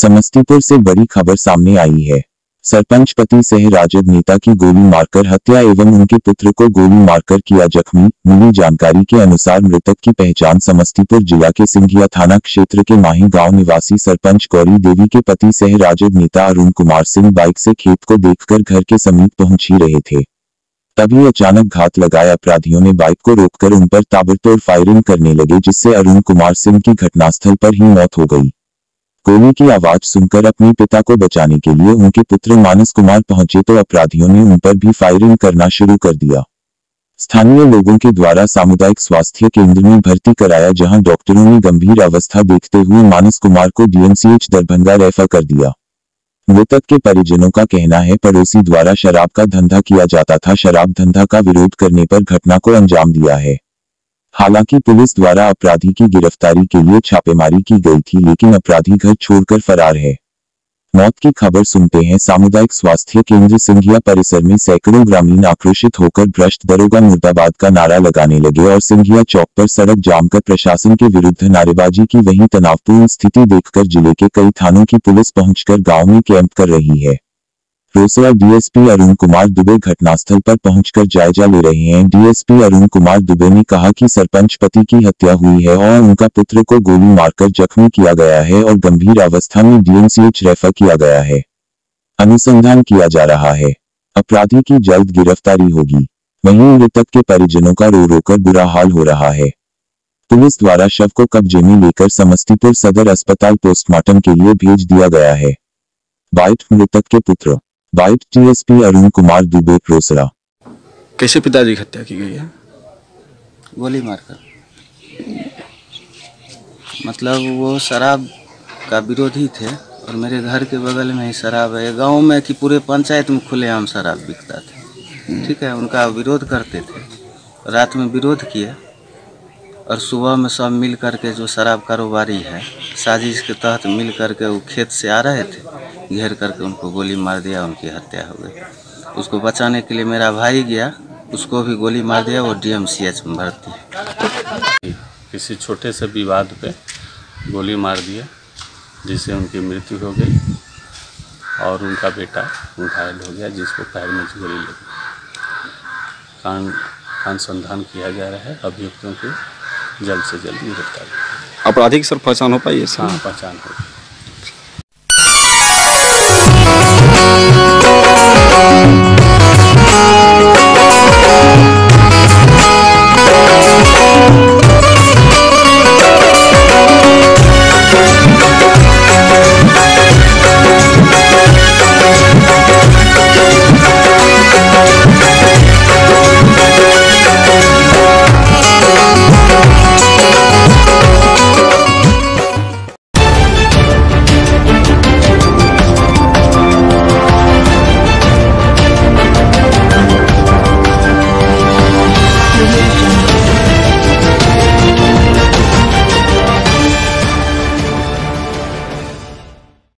समस्तीपुर से बड़ी खबर सामने आई है। सरपंच पति सह राजद नेता की गोली मारकर हत्या एवं उनके पुत्र को गोली मारकर किया जख्मी, मिली जानकारी के अनुसार मृतक की पहचान समस्तीपुर जिला के सिंघिया थाना क्षेत्र के माही गाँव निवासी सरपंच गौरी देवी के पति सह राजद नेता अरुण कुमार सिंह बाइक से खेत को देखकर घर के समीप पहुँच ही रहे थे। तभी अचानक घात लगाए अपराधियों ने बाइक को रोककर उन पर ताबड़तोड़ फायरिंग करने लगे, जिससे अरुण कुमार सिंह की घटनास्थल पर ही मौत हो गई। गोली की आवाज़ सुनकर अपने पिता को बचाने के लिए उनके पुत्र मानस कुमार पहुँचे तो अपराधियों ने उन पर भी फायरिंग करना शुरू कर दिया। स्थानीय लोगों के द्वारा सामुदायिक स्वास्थ्य केंद्र में भर्ती कराया, जहाँ डॉक्टरों ने गंभीर अवस्था देखते हुए मानस कुमार को डीएमसीएच दरभंगा रेफर कर दिया। मृतक के परिजनों का कहना है, पड़ोसी द्वारा शराब का धंधा किया जाता था। शराब धंधा का विरोध करने पर घटना को अंजाम दिया है। हालाँकि पुलिस द्वारा अपराधी की गिरफ्तारी के लिए छापेमारी की गई थी, लेकिन अपराधी घर छोड़कर फरार है। मौत की खबर सुनते हैं, सामुदायिक स्वास्थ्य केंद्र सिंघिया परिसर में सैकड़ों ग्रामीण आक्रोशित होकर भ्रष्ट दरोगा मुर्दाबाद का नारा लगाने लगे और सिंघिया चौक पर सड़क जाम कर प्रशासन के विरुद्ध नारेबाजी की, वहीं तनावपूर्ण स्थिति देखकर ज़िले के कई थानों की पुलिस पहुंचकर गाँव में कैंप कर रही है। रोसड़ा डीएसपी अरुण कुमार दुबे घटनास्थल पर पहुंचकर जायजा ले रहे हैं। डीएसपी अरुण कुमार दुबे ने कहा कि सरपंच पति की हत्या हुई है और उनका पुत्र को गोली मारकर जख्मी किया गया है और गंभीर अवस्था में डीएमसीएच रेफर किया गया है। अनुसंधान किया जा रहा है। अपराधी की जल्द गिरफ्तारी होगी। वहीं मृतक के परिजनों का रो रो कर बुरा हाल हो रहा है। पुलिस द्वारा शव को कब्जे में लेकर समस्तीपुर सदर अस्पताल पोस्टमार्टम के लिए भेज दिया गया है। बाइट, मृतक के पुत्र। बाइट टीएसपी अरुण कुमार दुबे रोसड़ा कैसे पिताजी की हत्या की गई है? गोली मारकर। मतलब वो शराब का विरोधी थे और मेरे घर के बगल में ही शराब है। गाँव में कि पूरे पंचायत में खुलेआम शराब बिकता था। ठीक है उनका विरोध करते थे। रात में विरोध किए और सुबह में सब मिल करके जो शराब कारोबारी है साजिश के तहत मिल करके वो खेत से आ रहे थे। घेर करके उनको गोली मार दिया उनकी हत्या हो गई। उसको बचाने के लिए मेरा भाई गया उसको भी गोली मार दिया वो डीएमसीएच में भर्ती किसी छोटे से विवाद पे गोली मार दिया जिससे उनकी मृत्यु हो गई और उनका बेटा घायल हो गया जिसको पैर में गोली लगी कान अनुसंधान किया जा रहा है अभियुक्तों की जल्द से जल्द गिरफ्तारी। अपराधी की सर पहचान हो पाई है सर? हाँ पहचान होगी